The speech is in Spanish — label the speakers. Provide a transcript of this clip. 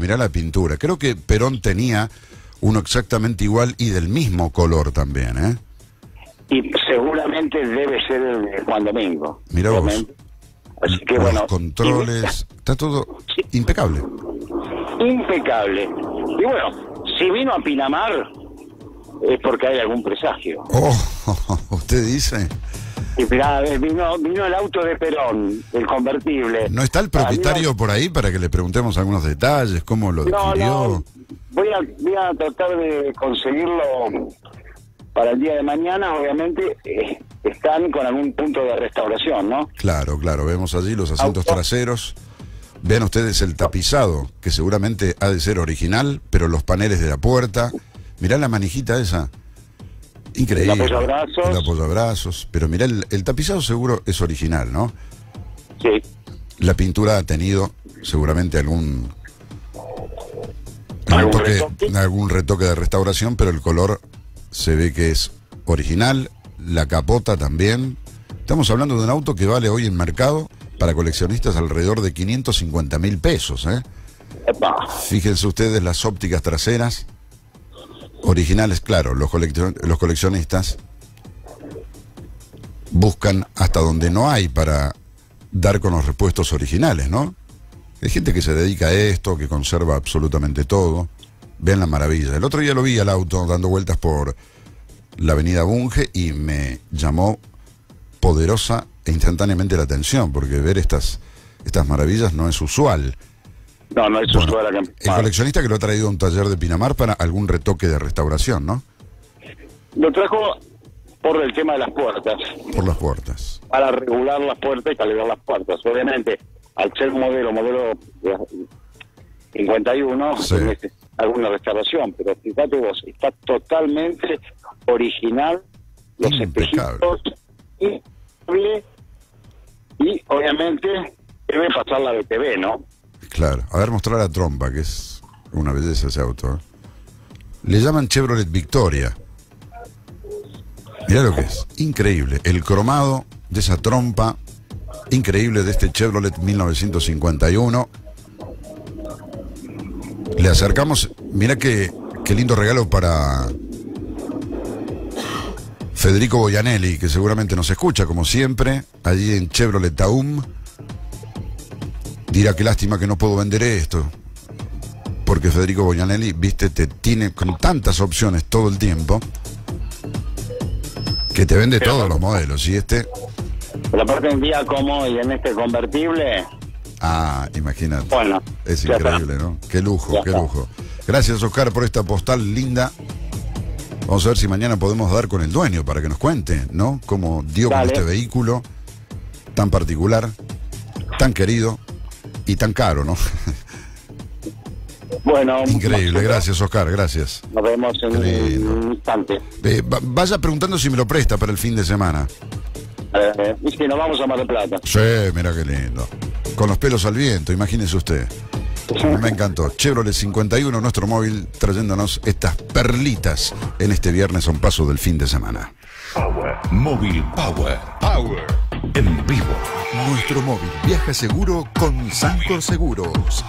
Speaker 1: Mirá la pintura. Creo que Perón tenía uno exactamente igual y del mismo color también, ¿eh?
Speaker 2: Y seguramente debe ser el de Juan Domingo.
Speaker 1: Mirá vos.
Speaker 2: obviamente. Así que
Speaker 1: Los
Speaker 2: bueno.
Speaker 1: controles, está todo
Speaker 2: Sí.
Speaker 1: impecable.
Speaker 2: Impecable. Y bueno, si vino a Pinamar es porque hay algún presagio.
Speaker 1: Oh, usted dice,
Speaker 2: Y mirá, vino, vino el auto de Perón, el convertible.
Speaker 1: ¿no está el propietario por ahí para que le preguntemos algunos detalles, cómo lo
Speaker 2: No,
Speaker 1: adquirió?
Speaker 2: no. Voy a, voy a tratar de conseguirlo para el día de mañana. Obviamente eh, están con algún punto de restauración, ¿no?
Speaker 1: Claro, claro, vemos allí los asientos
Speaker 2: Auto.
Speaker 1: traseros. Vean ustedes el tapizado, que seguramente ha de ser original, pero los paneles de la puerta. Mirá la manijita esa. Increíble.
Speaker 2: El apoyabrazos.
Speaker 1: El apoyabrazos. Pero mirá, el, el tapizado seguro es original, ¿no?
Speaker 2: Sí.
Speaker 1: La pintura ha tenido seguramente algún
Speaker 2: ¿Algún
Speaker 1: toque-
Speaker 2: retoque?
Speaker 1: algún retoque de restauración, pero el color se ve que es original, la capota también. Estamos hablando de un auto que vale hoy en mercado para coleccionistas alrededor de 550 mil pesos. ¿eh? Fíjense ustedes las ópticas traseras, originales, claro, los, coleccion- los coleccionistas buscan hasta donde no hay para dar con los repuestos originales, ¿no? Hay gente que se dedica a esto, que conserva absolutamente todo. Vean la maravilla. El otro día lo vi al auto dando vueltas por la avenida Bunge y me llamó poderosa e instantáneamente la atención, porque ver estas, estas maravillas no es usual.
Speaker 2: No, no, eso
Speaker 1: Bueno,
Speaker 2: es toda la
Speaker 1: el coleccionista que lo ha traído a un taller de Pinamar para algún retoque de restauración, ¿no?
Speaker 2: Lo trajo por el tema de las puertas,
Speaker 1: Por las puertas.
Speaker 2: para regular las puertas y calibrar las puertas. Obviamente, al ser modelo, modelo eh, 51,
Speaker 1: Sí.
Speaker 2: tiene que- alguna restauración, pero fíjate vos, está totalmente original, los espejitos, impecable, y obviamente debe pasar la BTV, ¿no?
Speaker 1: Claro. A ver, mostrar la trompa, que es una belleza ese auto. ¿eh? Le llaman Chevrolet Victoria. Mirá lo que es. Increíble. El cromado de esa trompa. Increíble de este Chevrolet 1951. Le acercamos. Mira qué, qué lindo regalo para Federico Boyanelli, que seguramente nos escucha, como siempre, allí en Chevrolet Taum. Dirá qué lástima que no puedo vender esto. Porque Federico Boyanelli, viste, te tiene con tantas opciones todo el tiempo que te vende todos los modelos. Y este,
Speaker 2: Pero aparte en día como y en este convertible,
Speaker 1: ah, imagínate.
Speaker 2: bueno,
Speaker 1: Es increíble, ¿no? Qué lujo, qué lujo. Gracias, Oscar, por esta postal linda. Vamos a ver si mañana podemos dar con el dueño para que nos cuente, ¿no? Cómo dio con este vehículo tan particular, tan querido y tan caro, ¿no?
Speaker 2: Bueno,
Speaker 1: Increíble, gracias, Oscar, gracias.
Speaker 2: Nos vemos en un instante.
Speaker 1: Eh, va- vaya preguntando si me lo presta para el fin de semana.
Speaker 2: Eh, y si nos vamos a Mar del Plata.
Speaker 1: Sí, mira qué lindo. Con los pelos al viento, imagínese usted. Me encantó. Chevrolet 51, nuestro móvil, trayéndonos estas perlitas en este viernes a un paso del fin de semana.
Speaker 3: Móvil Power. Power. En vivo.
Speaker 1: Nuestro móvil viaja seguro con Sancor Seguros.